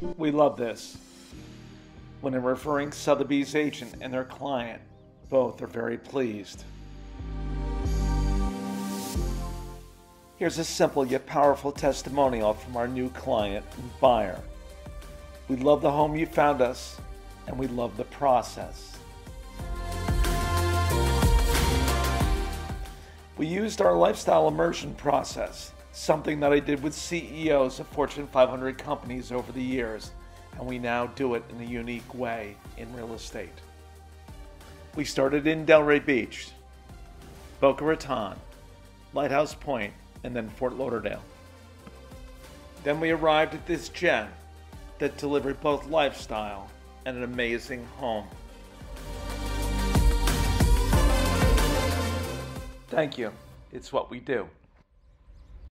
We love this. When I'm referring Sotheby's agent and their client, both are very pleased. Here's a simple yet powerful testimonial from our new client and buyer. We love the home you found us, and we love the process. We used our lifestyle immersion process, something that I did with CEOs of Fortune 500 companies over the years, and we now do it in a unique way in real estate. We started in Delray Beach, Boca Raton, Lighthouse Point, and then Fort Lauderdale. Then we arrived at this gem that delivered both lifestyle and an amazing home. Thank you. It's what we do.